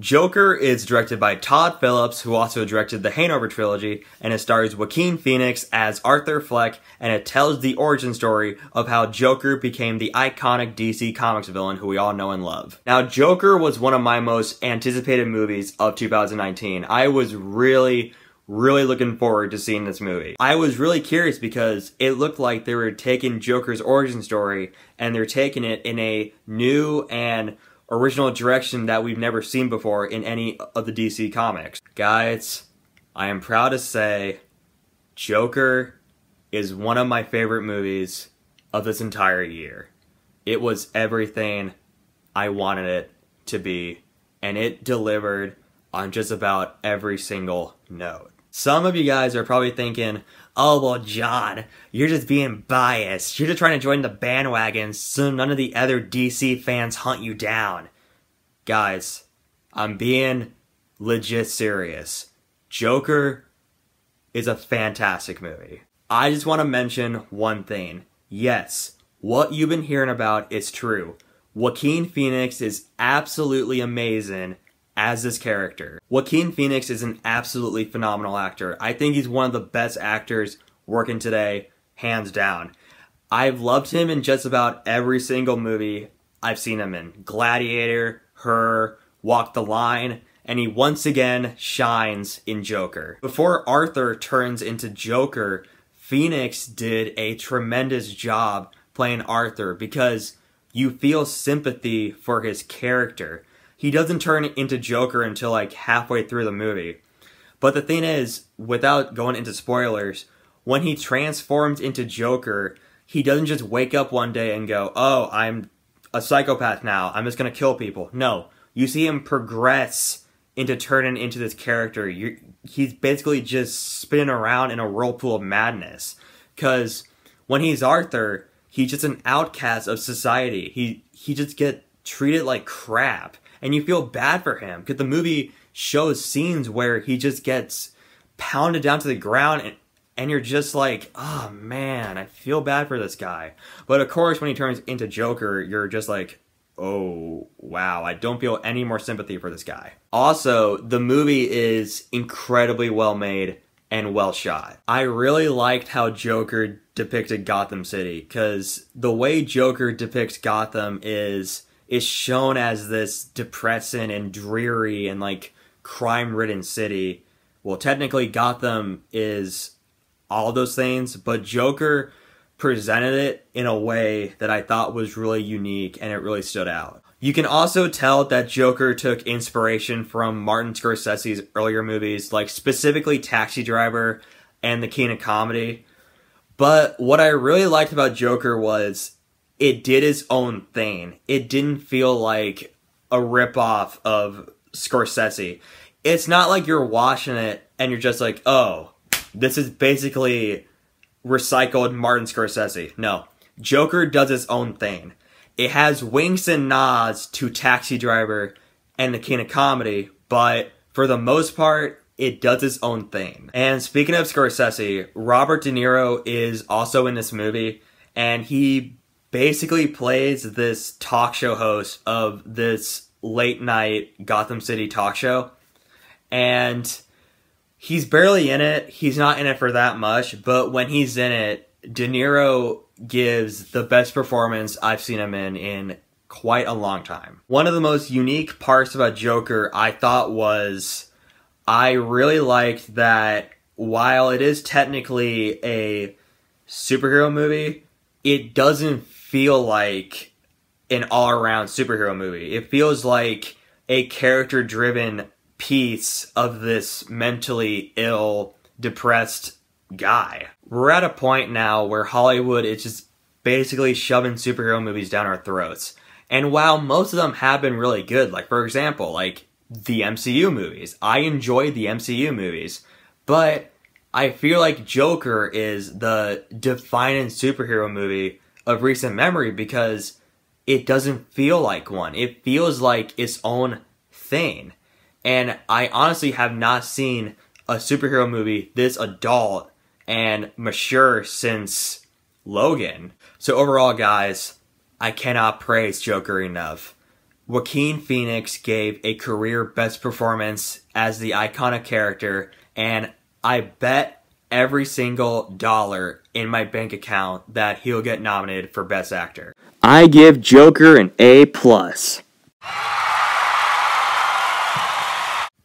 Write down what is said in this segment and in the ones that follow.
Joker is directed by Todd Phillips, who also directed the Hangover trilogy, and it stars Joaquin Phoenix as Arthur Fleck, and it tells the origin story of how Joker became the iconic DC Comics villain who we all know and love. Now, Joker was one of my most anticipated movies of 2019. I was really, really looking forward to seeing this movie. I was really curious because it looked like they were taking Joker's origin story and they're taking it in a new and original direction that we've never seen before in any of the DC comics. Guys, I am proud to say Joker is one of my favorite movies of this entire year. It was everything I wanted it to be, and it delivered on just about every single note. Some of you guys are probably thinking, oh, well, John, you're just being biased. You're just trying to join the bandwagon so none of the other DC fans hunt you down. Guys, I'm being legit serious. Joker is a fantastic movie. I just want to mention one thing. Yes, what you've been hearing about is true. Joaquin Phoenix is absolutely amazing as this character. Joaquin Phoenix is an absolutely phenomenal actor. I think he's one of the best actors working today, hands down. I've loved him in just about every single movie I've seen him in. Gladiator, Her, Walk the Line, and he once again shines in Joker. Before Arthur turns into Joker, Phoenix did a tremendous job playing Arthur because you feel sympathy for his character he doesn't turn into Joker until like halfway through the movie. But the thing is, without going into spoilers, when he transforms into Joker, he doesn't just wake up one day and go, "Oh, I'm a psychopath now. I'm just gonna kill people." No, you see him progress into turning into this character. You're, he's basically just spinning around in a whirlpool of madness. Because when he's Arthur, he's just an outcast of society. He he just get treated like crap and you feel bad for him because the movie shows scenes where he just gets pounded down to the ground and and you're just like, oh man, I feel bad for this guy. But of course, when he turns into Joker, you're just like, oh wow, I don't feel any more sympathy for this guy. Also, the movie is incredibly well made and well shot. I really liked how Joker depicted Gotham City because the way Joker depicts Gotham is is shown as this depressing and dreary and like crime ridden city. Well, technically, Gotham is all those things, but Joker presented it in a way that I thought was really unique and it really stood out. You can also tell that Joker took inspiration from Martin Scorsese's earlier movies, like specifically Taxi Driver and The King of Comedy. But what I really liked about Joker was it did its own thing. It didn't feel like a ripoff of Scorsese. It's not like you're watching it and you're just like, oh, this is basically recycled Martin Scorsese. No. Joker does its own thing. It has winks and nods to Taxi Driver and The King of Comedy, but for the most part, it does its own thing. And speaking of Scorsese, Robert De Niro is also in this movie, and he basically plays this talk show host of this late night Gotham City talk show. And he's barely in it. He's not in it for that much, but when he's in it, De Niro gives the best performance I've seen him in in quite a long time. One of the most unique parts about Joker I thought was I really liked that while it is technically a superhero movie, it doesn't feel like an all around superhero movie. It feels like a character driven piece of this mentally ill, depressed guy. We're at a point now where Hollywood is just basically shoving superhero movies down our throats. And while most of them have been really good, like for example, like the MCU movies, I enjoyed the MCU movies, but I feel like Joker is the defining superhero movie of recent memory because it doesn't feel like one. It feels like its own thing. And I honestly have not seen a superhero movie this adult and mature since Logan. So overall, guys, I cannot praise Joker enough. Joaquin Phoenix gave a career best performance as the iconic character, and I bet every single dollar in my bank account that he'll get nominated for Best Actor. I give Joker an A plus.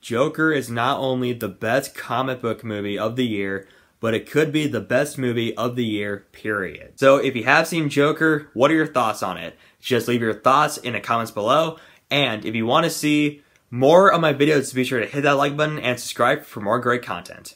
Joker is not only the best comic book movie of the year, but it could be the best movie of the year, period. So if you have seen Joker, what are your thoughts on it? Just leave your thoughts in the comments below. And if you want to see more of my videos, be sure to hit that like button and subscribe for more great content.